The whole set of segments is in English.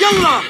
硬了！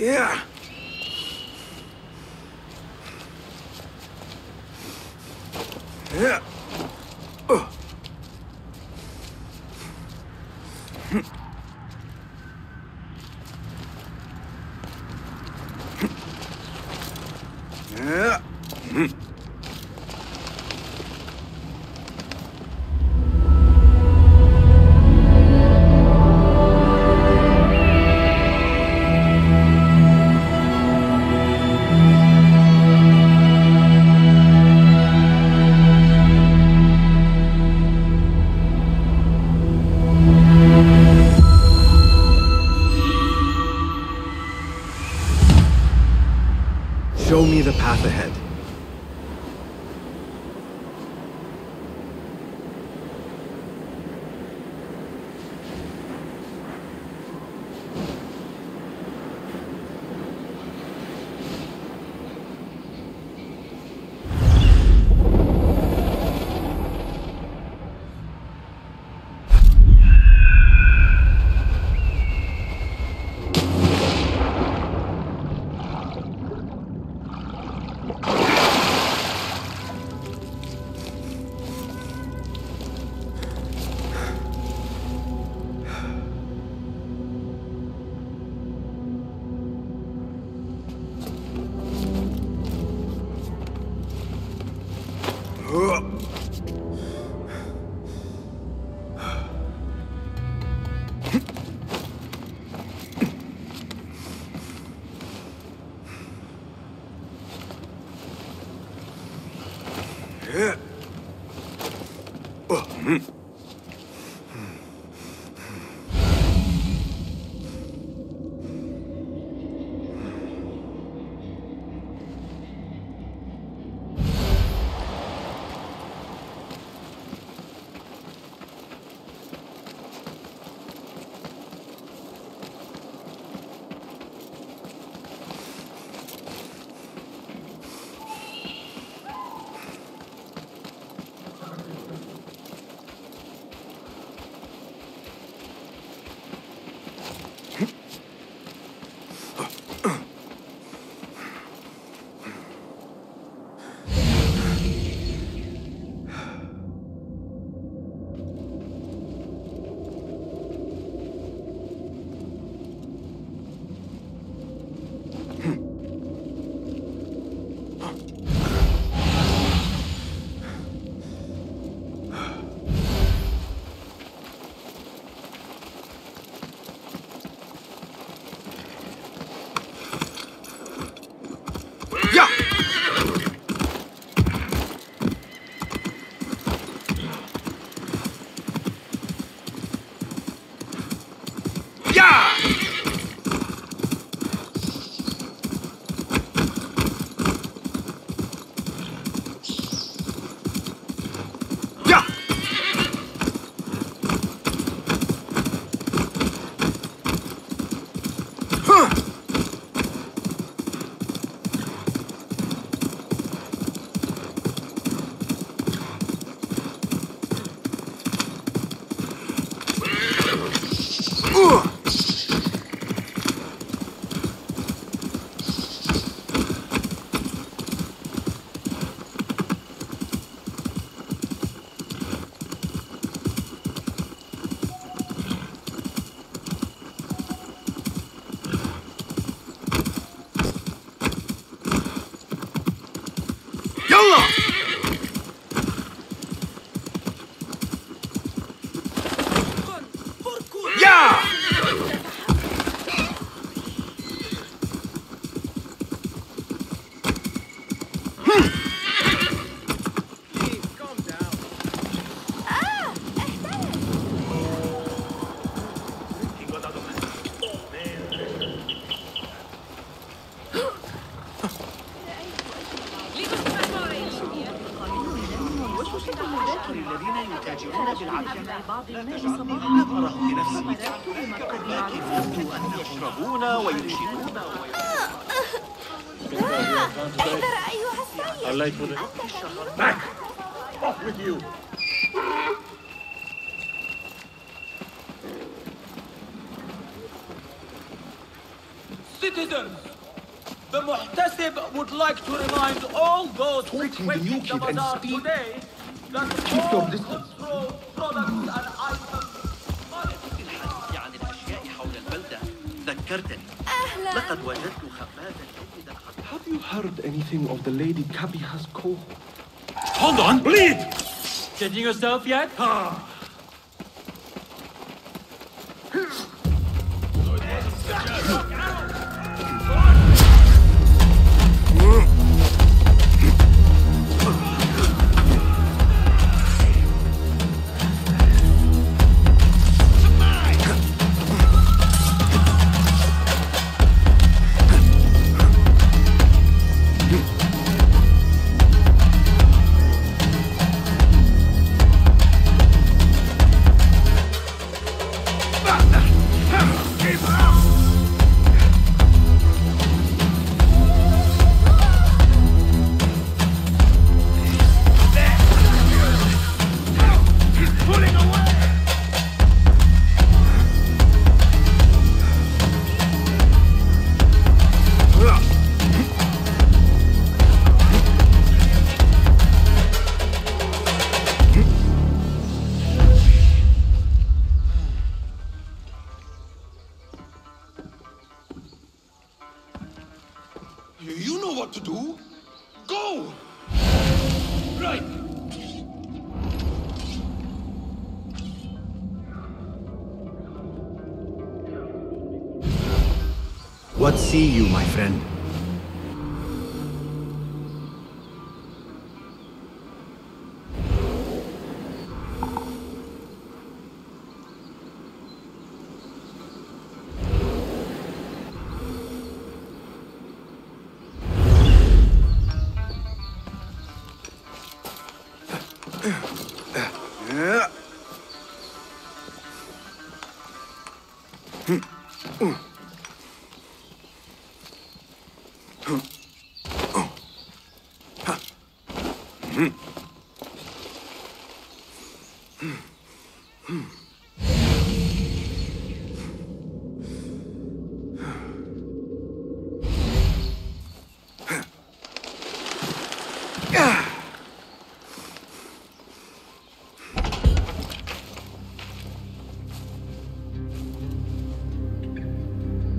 Yeah. Yeah. fight with it. Back! Off with you! Citizens, the Muhtasib would like to remind all those frequenting the new kid. Today, that Keep your distance. Anything of the Lady Kabiha's cohort? Hold on! Bleed! Changing yourself yet? You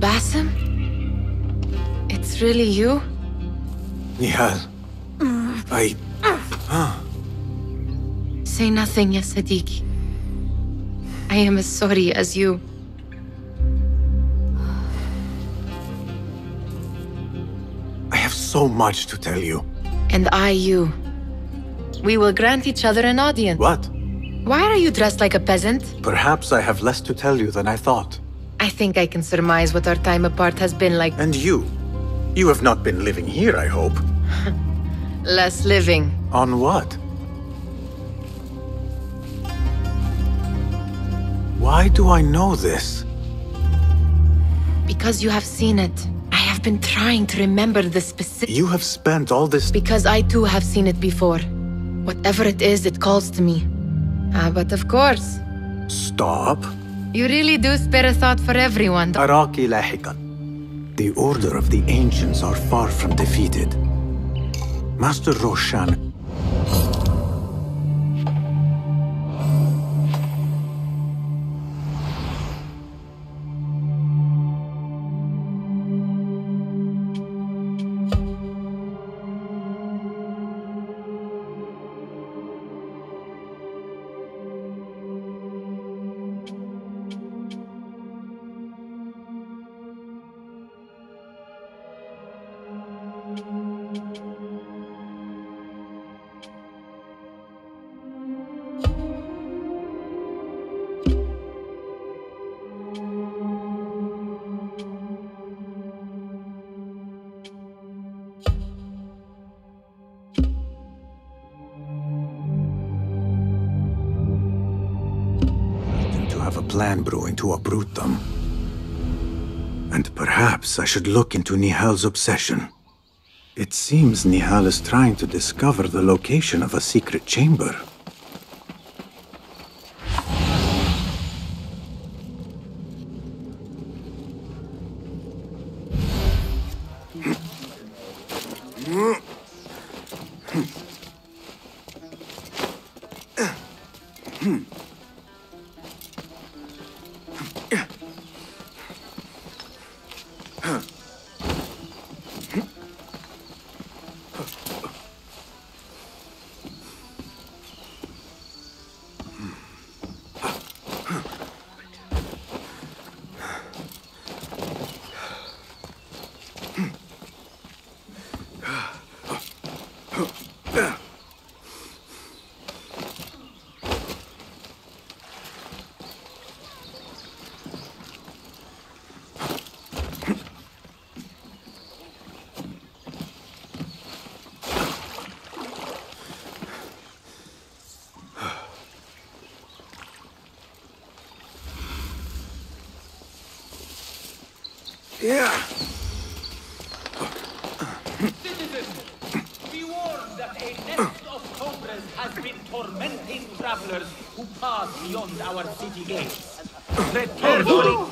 Basim? It's really you? Nihal. I. Say nothing, ya Sadiq. I am as sorry as you. I have so much to tell you. And I you. We will grant each other an audience. What? Why are you dressed like a peasant? Perhaps I have less to tell you than I thought. I think I can surmise what our time apart has been like. And you? You have not been living here, I hope. Less living. On what? Why do I know this? Because you have seen it. I have been trying to remember the specific. You have spent all this. Because I too have seen it before. Whatever it is, it calls to me. Ah, but of course. Stop. You really do spare a thought for everyone. Araki lahiqan. The Order of the Ancients are far from defeated. Master Roshan plan brewing to uproot them. And perhaps I should look into Nihal's obsession. It seems Nihal is trying to discover the location of a secret chamber. Yeah. Citizens, be warned that a nest of cobras has been tormenting travelers who pass beyond our city gates. Tread carefully.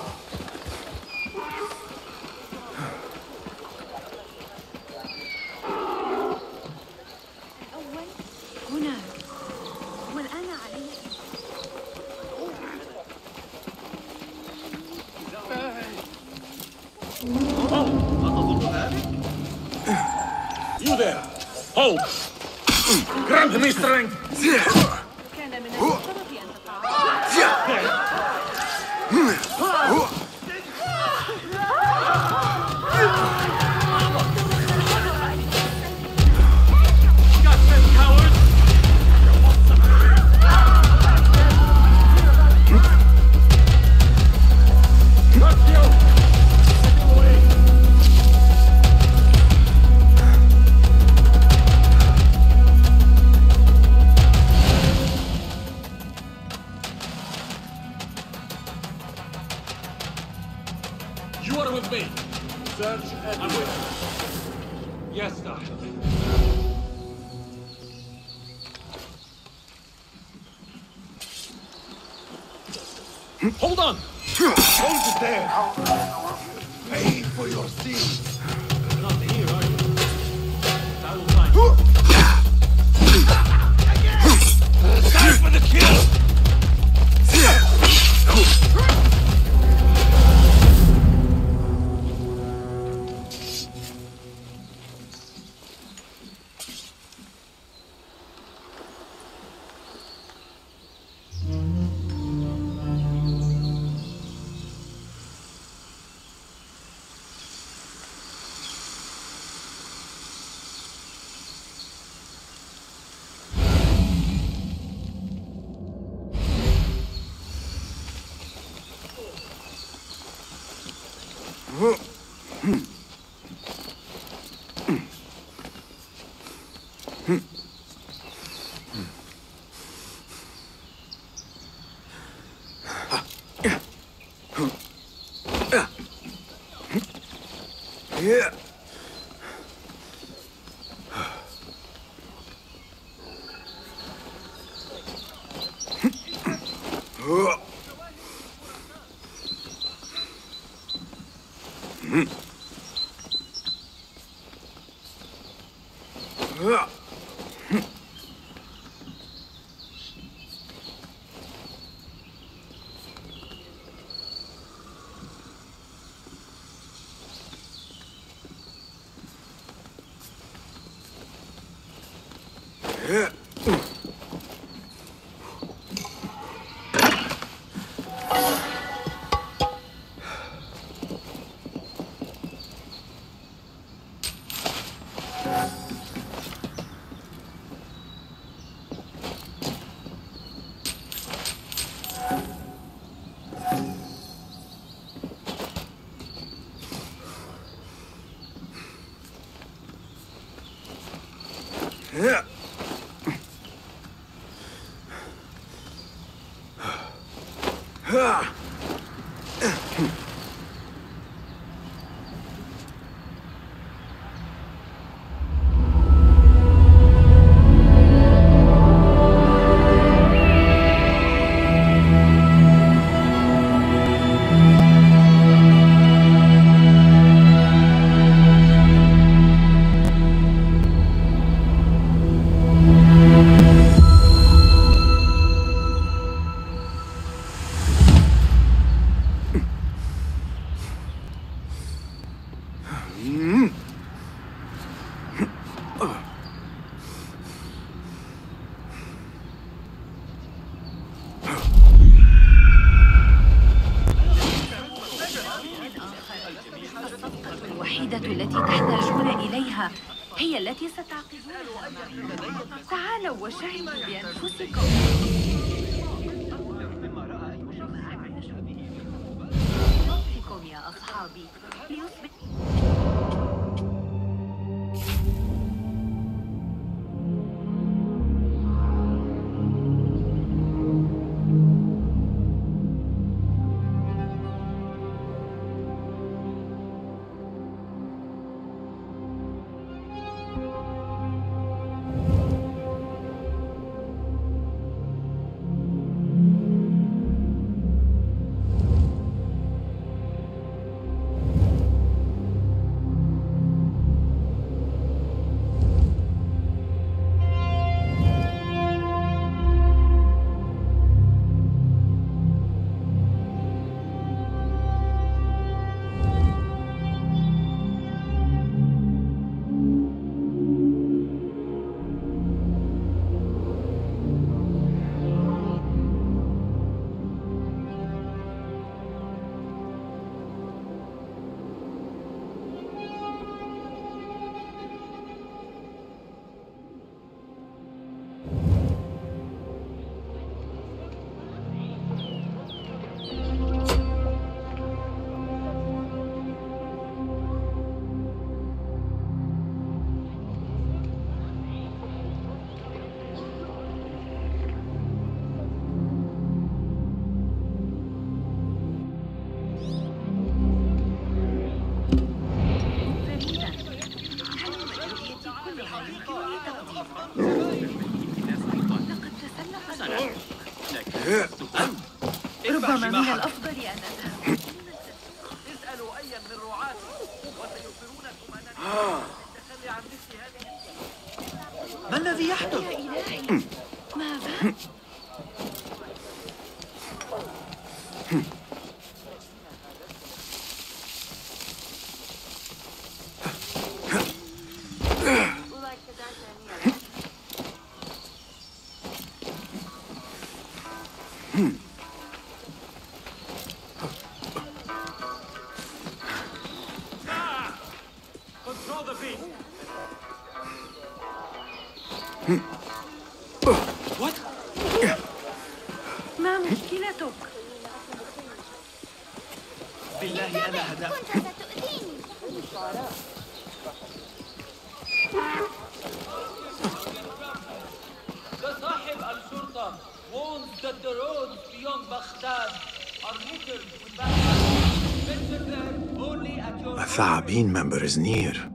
main member is near.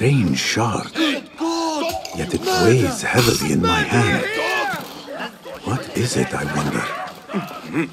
strange shard, yet it weighs heavily in my hand. What is it, I wonder?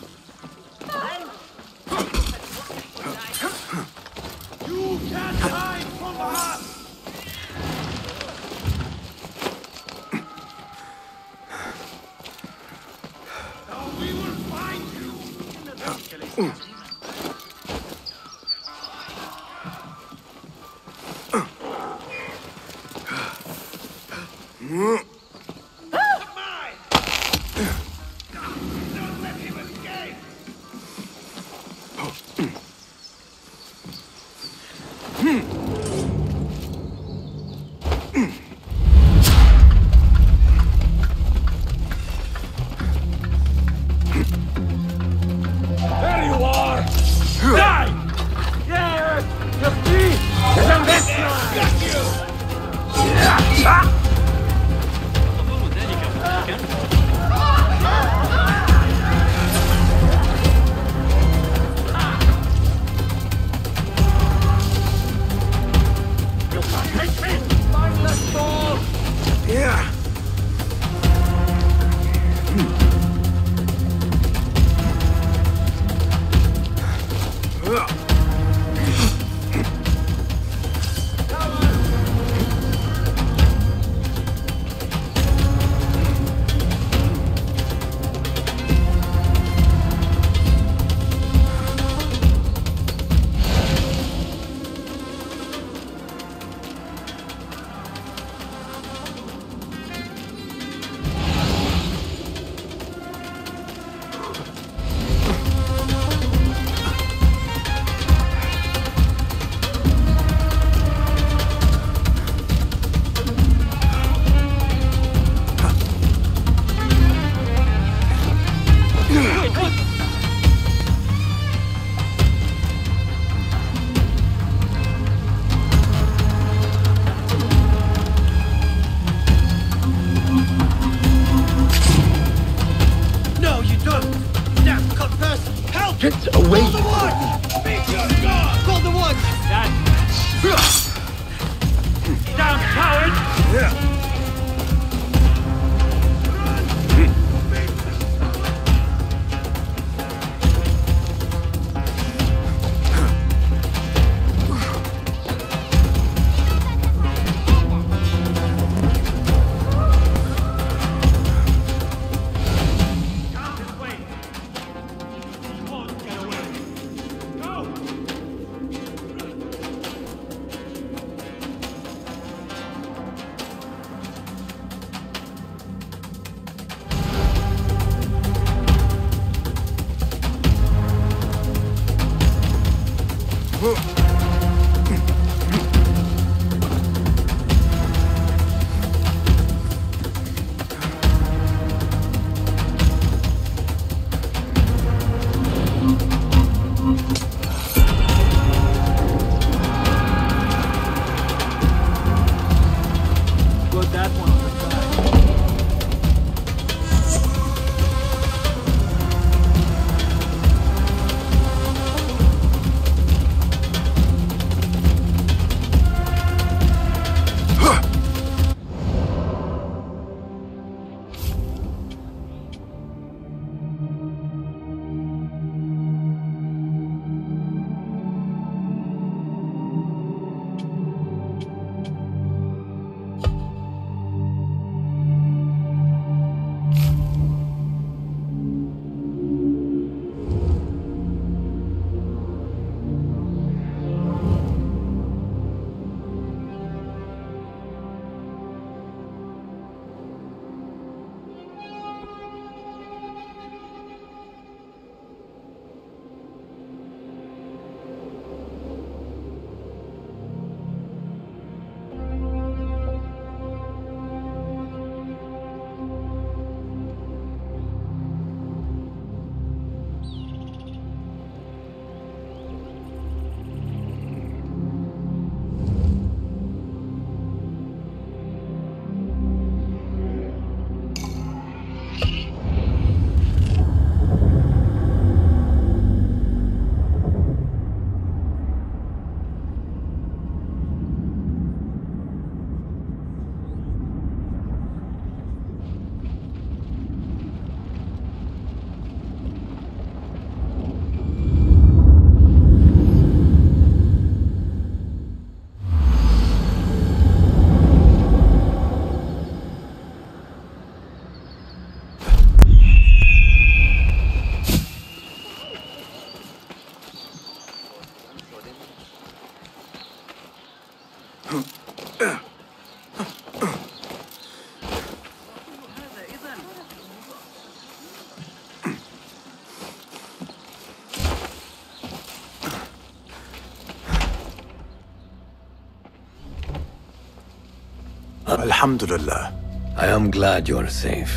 Alhamdulillah. I am glad you're safe.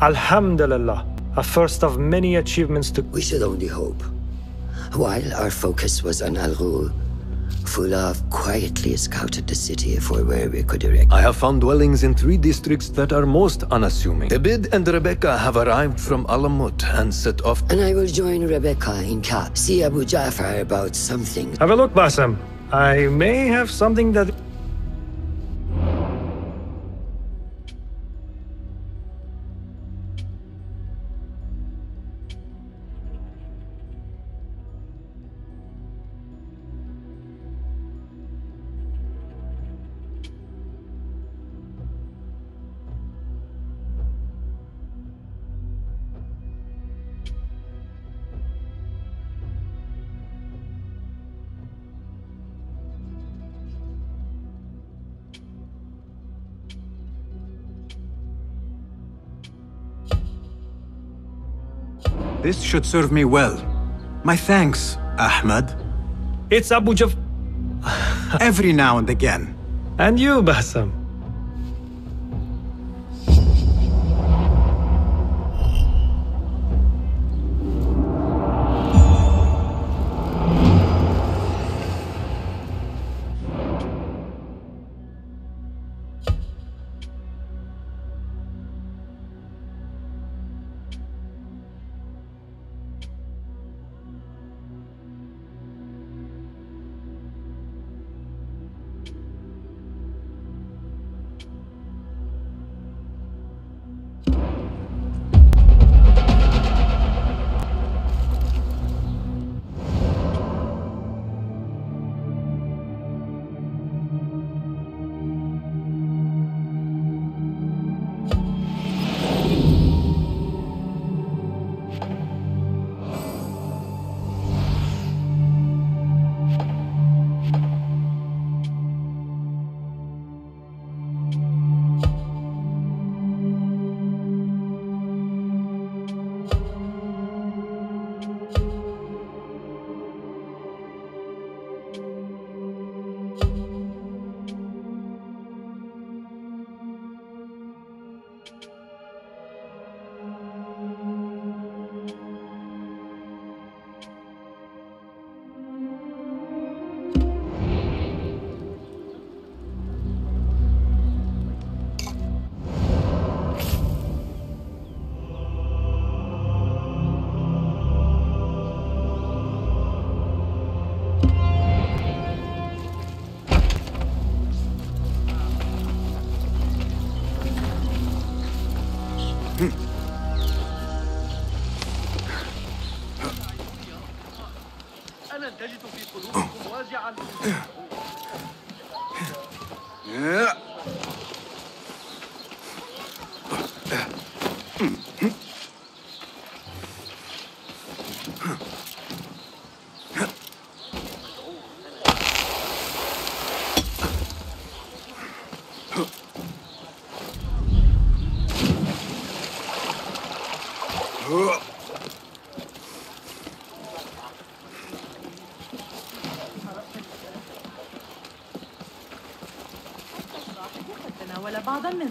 Alhamdulillah, a first of many achievements to. We should only hope. While our focus was on Al Ghul, Fuladh quietly scouted the city for where we could erect. I have found dwellings in three districts that are most unassuming. Abid and Rebecca have arrived from Alamut and set off. And I will join Rebecca in Cap. See Abu Ja'far about something. Have a look, Basim. I may have something that. Should serve me well. My thanks, Ahmed. It's Abu Jaf. Every now and again. And you, Basim. فعلا تجد في قلوبكم وازعا.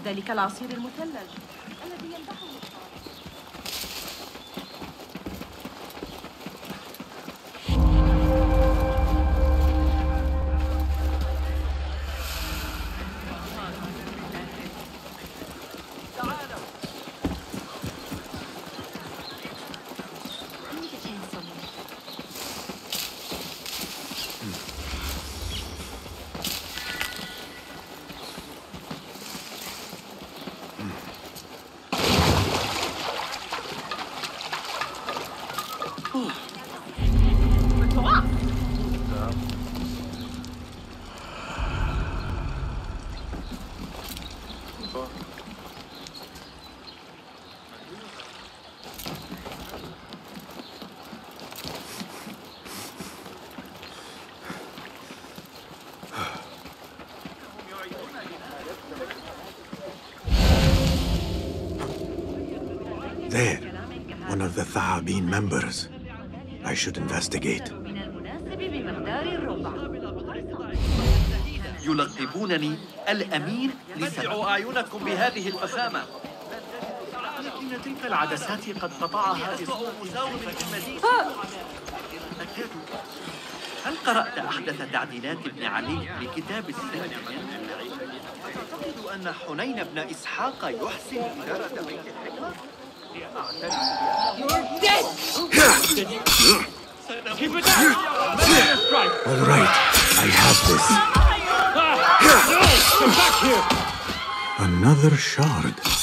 ذلك العصير المثلج. Thahabin members. I should investigate. من المناسب بمقدار الربع يلقبونني الأمير فتحوا أعينكم بهذه الفخامة لكن تلك العدسات قد قطعها أكاد هل قرأت أحدث تعديلات ابن علي لكتاب السنة؟ أعتقد أن حنين بن إسحاق يحسن إدارة بيت الحكمة All right, I have this. Come back here! Another shard.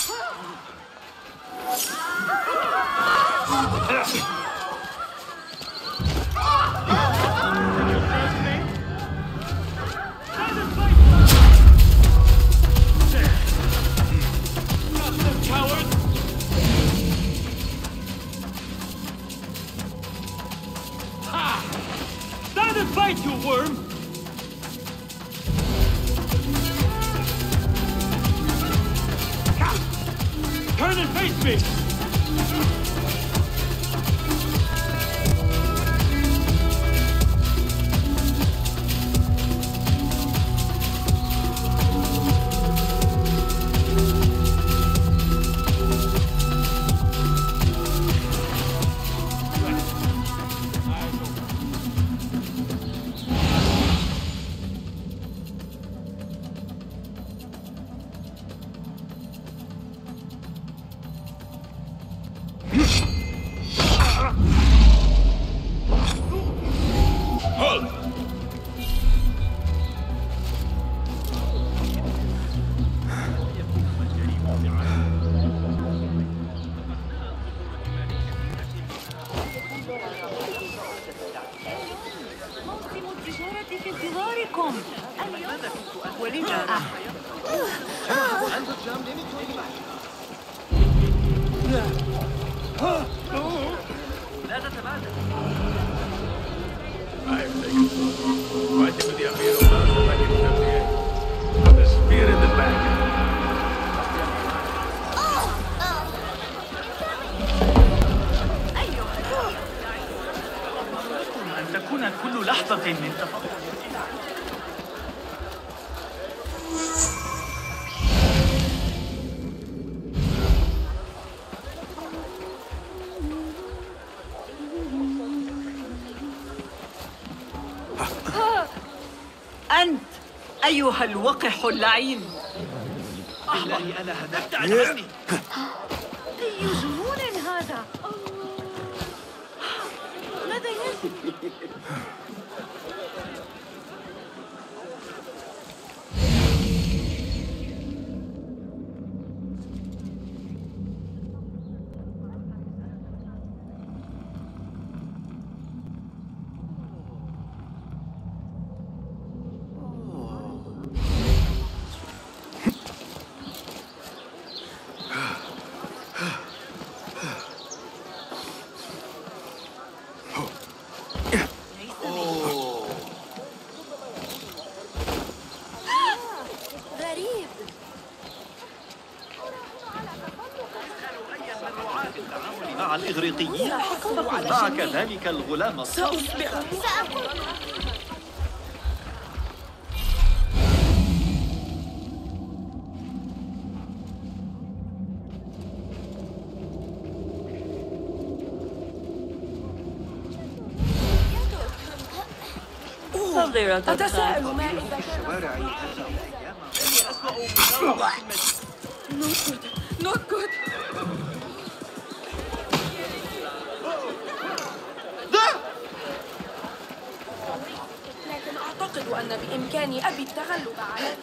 أيها الوقح اللعين. إلهي أنا هدفت عن أي جنون هذا. ماذا يجري؟ ذلك الغلام سأصبح. سأقوم أتساءل. ما أبي التغلب عليه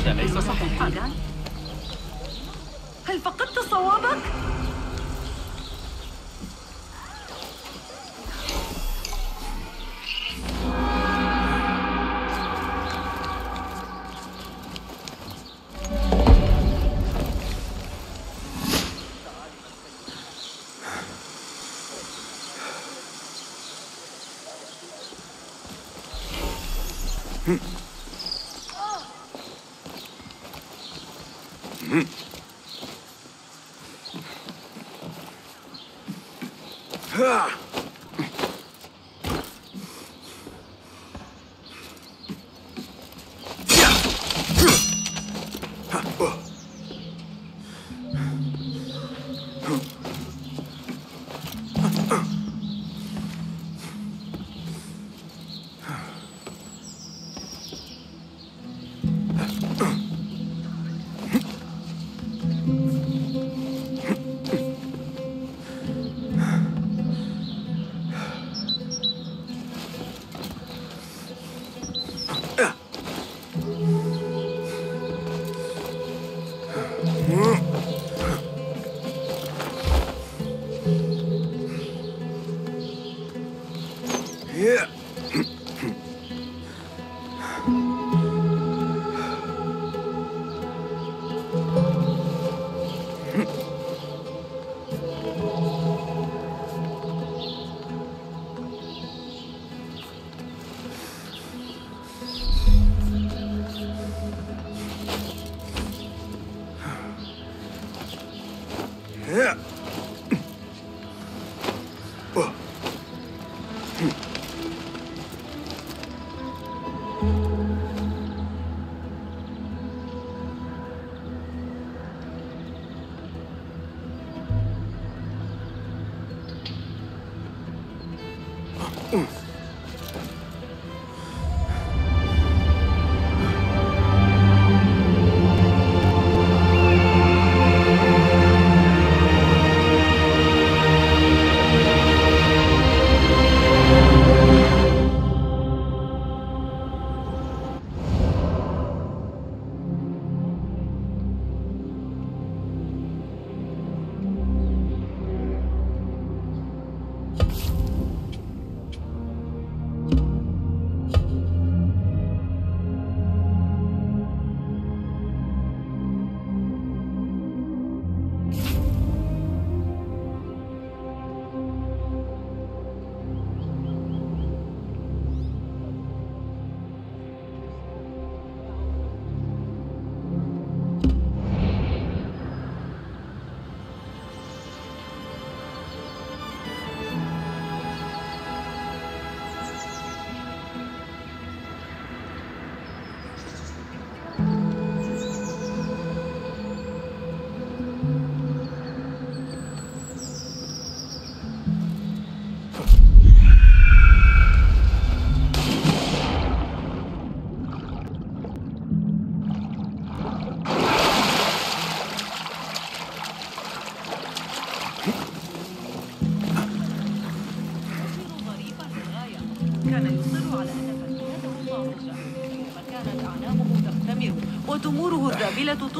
هذا ليس صحيحا هل فقدت صوابك؟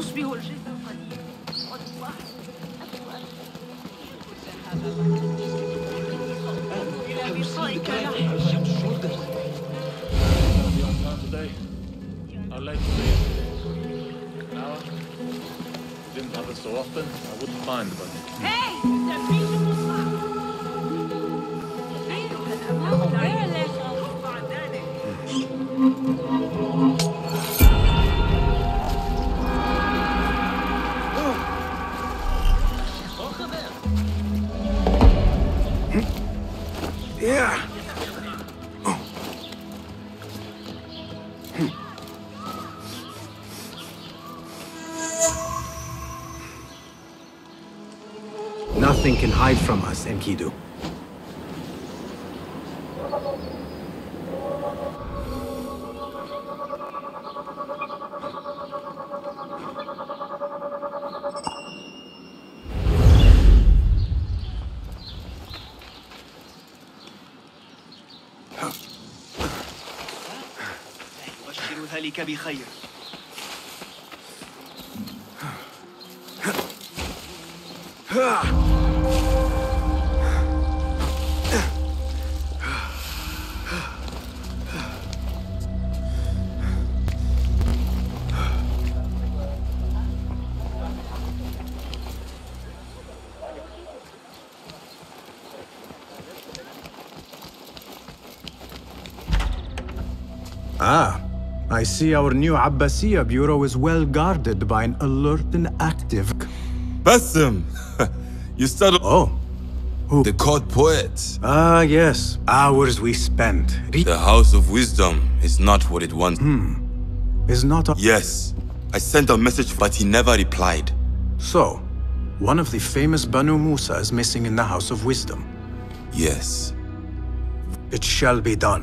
tous biologiques. Nothing can hide from us, Enkidu. ذلك بخير. See our new Abbasiya bureau is well guarded by an alert and active. Basim! you started. Oh. Who? The court poet. Ah, yes. Hours we spent. Re- The House of Wisdom is not what it once. Hmm. Is not a- Yes. I sent a message, but he never replied. So, one of the famous Banu Musa is missing in the House of Wisdom. Yes. It shall be done.